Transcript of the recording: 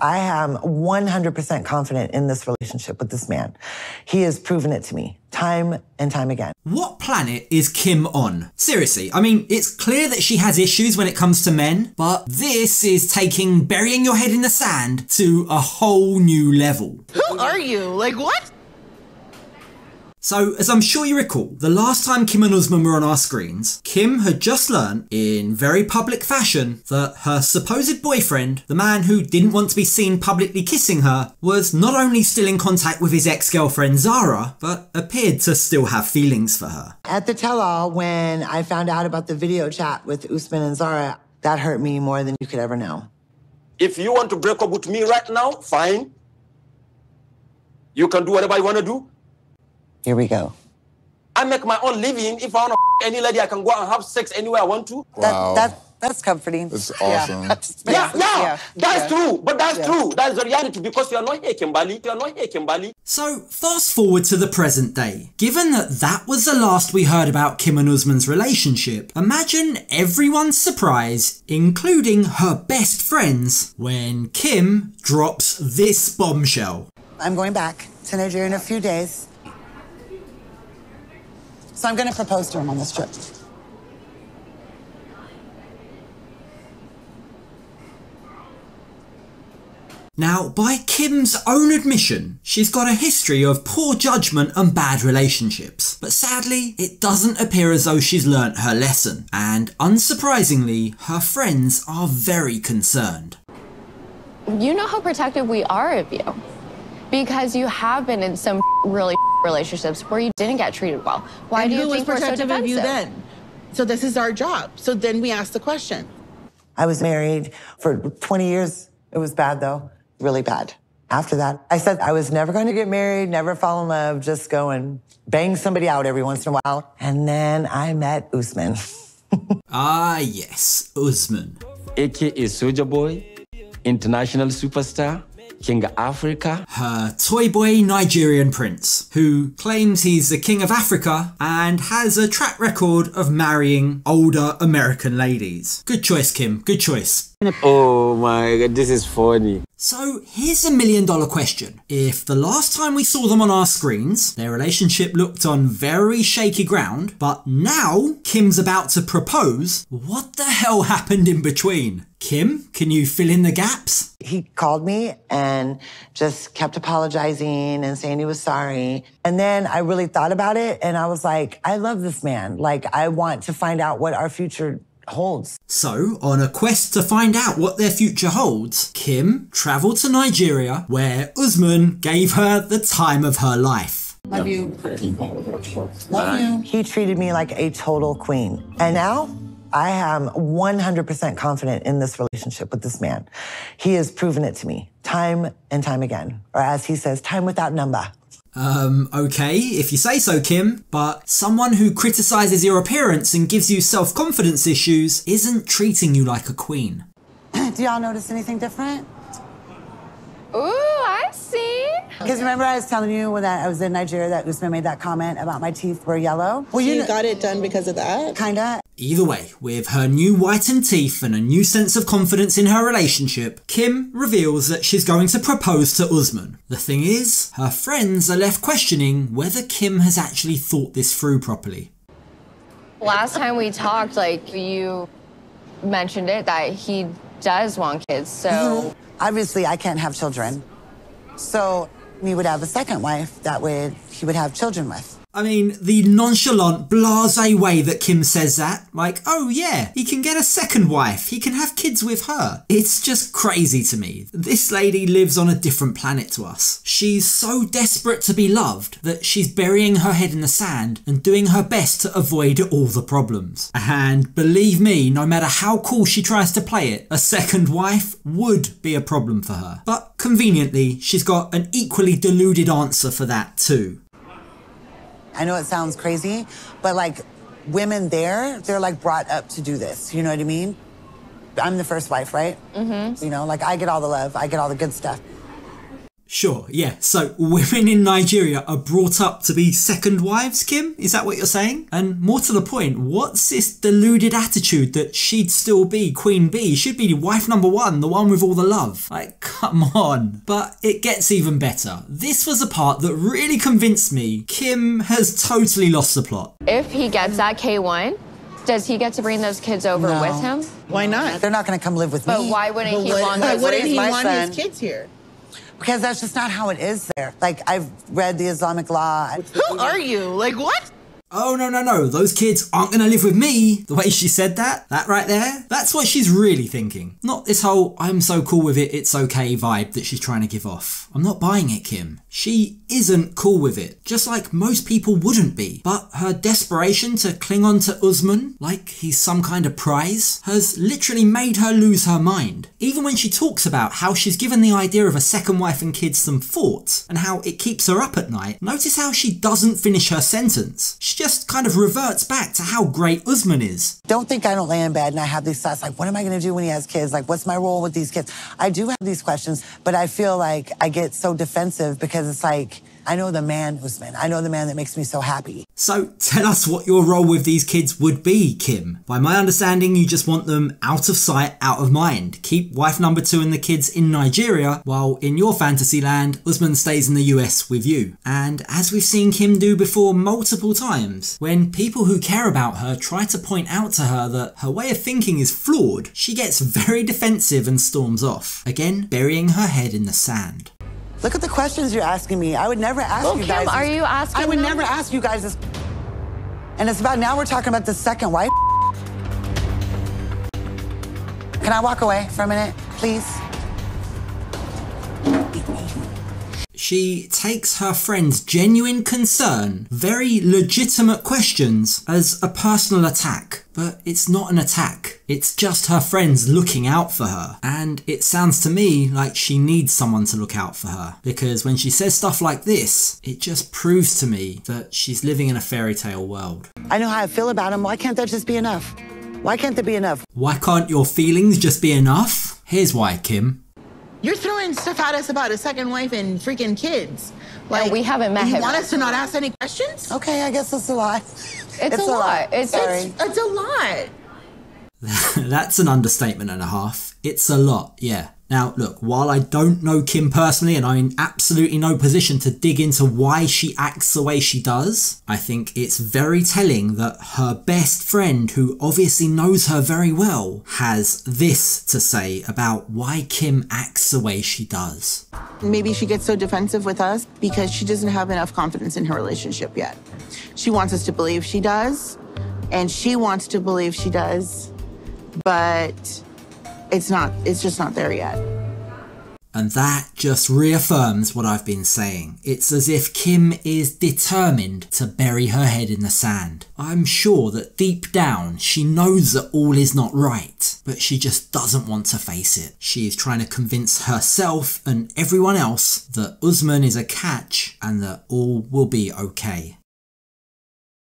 I am 100% confident in this relationship with this man. He has proven it to me time and time again. What planet is Kim on? Seriously, I mean, it's clear that she has issues when it comes to men, but this is taking burying your head in the sand to a whole new level. Who are you? Like, what? So, as I'm sure you recall, the last time Kim and Usman were on our screens, Kim had just learned, in very public fashion, that her supposed boyfriend, the man who didn't want to be seen publicly kissing her, was not only still in contact with his ex-girlfriend Zara, but appeared to still have feelings for her. At the tell-all, when I found out about the video chat with Usman and Zara, that hurt me more than you could ever know. If you want to break up with me right now, fine. You can do whatever you want to do. Here we go. I make my own living. If I want to any lady, I can go and have sex anywhere I want to. Wow. That, that, that's comforting. That's awesome. Yeah, yeah, Yeah, that's yeah. true. But that's Yeah. true. That's the reality because you are not here, Kimbali. You are not here, Kimbali. So, fast forward to the present day. Given that that was the last we heard about Kim and Usman's relationship, imagine everyone's surprise, including her best friends, when Kim drops this bombshell. I'm going back to Nigeria in a few days. So I'm going to propose to him on this trip. Now, by Kim's own admission, she's got a history of poor judgment and bad relationships. But sadly, it doesn't appear as though she's learnt her lesson. And unsurprisingly, her friends are very concerned. you know how protective we are of you because you have been in some really relationships where you didn't get treated well. Why and do you was think we're so protective of you then? So this is our job. So then we ask the question. I was married for 20 years. It was bad though, really bad. After that, I said I was never going to get married, never fall in love, just go and bang somebody out every once in a while. And then I met Usman. Ah, yes, Usman. aka SojaBoy, international superstar, King of Africa. Her toy boy Nigerian prince, who claims he's the king of Africa and has a track record of marrying older American ladies. Good choice, Kim, good choice. Oh my god, this is funny. So here's a million dollar question. If the last time we saw them on our screens, their relationship looked on very shaky ground, but now Kim's about to propose, what the hell happened in between? Kim, can you fill in the gaps? he called me and just kept apologizing and saying he was sorry. And then I really thought about it and I was like, I love this man. Like, I want to find out what our future holds. So, on a quest to find out what their future holds, Kim travelled to Nigeria where Usman gave her the time of her life. Love you. Love you. He treated me like a total queen. And now I am 100% confident in this relationship with this man. He has proven it to me time and time again. Or as he says, time without number. Um, okay, if you say so, Kim, but someone who criticises your appearance and gives you self confidence issues isn't treating you like a queen. Do y'all notice anything different? Ooh, I see. Because remember I was telling you when I was in Nigeria that Usman made that comment about my teeth were yellow? Well, You you got it done because of that? kinda. Either way, with her new whitened teeth and a new sense of confidence in her relationship, Kim reveals that she's going to propose to Usman. The thing is, her friends are left questioning whether Kim has actually thought this through properly. Last time we talked, like you mentioned it that he does want kids. So Obviously, I can't have children. So we would have a second wife that would he would have children with. I mean, the nonchalant, blase way that Kim says that, like, oh yeah, he can get a second wife, he can have kids with her. It's just crazy to me. This lady lives on a different planet to us. She's so desperate to be loved that she's burying her head in the sand and doing her best to avoid all the problems. And believe me, no matter how cool she tries to play it, a second wife would be a problem for her. But conveniently, she's got an equally deluded answer for that too. I know it sounds crazy, but like women there, they're like brought up to do this. You know what I mean? I'm the first wife, right? Mm-hmm. You know, like I get all the love, I get all the good stuff. Sure, yeah. So women in Nigeria are brought up to be second wives, Kim? Is that what you're saying? And more to the point, what's this deluded attitude that she'd still be Queen Bee? She'd be wife number one, the one with all the love. Like, come on. But it gets even better. This was a part that really convinced me Kim has totally lost the plot. If he gets that K1, does he get to bring those kids over No. with him? Why not? They're not going to come live with But me. why wouldn't But he what, want but wouldn't he want his kids here? Because that's just not how it is there. Like, I've read the Islamic law. Who are you? Like what? Oh, no, no, no, those kids aren't gonna live with me. The way she said that, that right there, that's what she's really thinking. Not this whole I'm so cool with it, it's okay vibe that she's trying to give off. I'm not buying it, Kim. She isn't cool with it, just like most people wouldn't be. But her desperation to cling on to Usman, like he's some kind of prize, has literally made her lose her mind. Even when she talks about how she's given the idea of a second wife and kids some thought, and how it keeps her up at night, notice how she doesn't finish her sentence. She just kind of reverts back to how great Usman is. Don't think I don't lay in bed and I have these thoughts like, what am I going to do when he has kids? Like, what's my role with these kids? I do have these questions, but I feel like I get so defensive because it's like, I know the man, Usman. I know the man that makes me so happy. So tell us what your role with these kids would be, Kim. By my understanding, you just want them out of sight, out of mind. Keep wife number two and the kids in Nigeria, while in your fantasy land, Usman stays in the US with you. And as we've seen Kim do before multiple times, when people who care about her try to point out to her that her way of thinking is flawed, she gets very defensive and storms off, again burying her head in the sand. Look at the questions you're asking me. I would never ask Well, you Kim, guys. are you asking I would them? never ask you guys this. And it's about now we're talking about the second wife. Can I walk away for a minute, please? She takes her friend's genuine concern, very legitimate questions, as a personal attack. But it's not an attack. It's just her friends looking out for her. And it sounds to me like she needs someone to look out for her. Because when she says stuff like this, it just proves to me that she's living in a fairy tale world. I know how I feel about him. Why can't that just be enough? Why can't there be enough? Why can't your feelings just be enough? Here's why, Kim. You're throwing stuff at us about a second wife and freaking kids. Like we haven't met you him. want us to not ask any questions? Okay, I guess it's a lot. It's, a, lot. It's, Sorry. it's It's a lot. That's an understatement and a half. It's a lot, yeah. Now, look, while I don't know Kim personally and I'm in absolutely no position to dig into why she acts the way she does, I think it's very telling that her best friend, who obviously knows her very well, has this to say about why Kim acts the way she does. Maybe she gets so defensive with us because she doesn't have enough confidence in her relationship yet. She wants us to believe she does, and she wants to believe she does, but it's not, it's just not there yet. And that just reaffirms what I've been saying. It's as if Kim is determined to bury her head in the sand. I'm sure that deep down she knows that all is not right, but she just doesn't want to face it. She is trying to convince herself and everyone else that Usman is a catch and that all will be okay.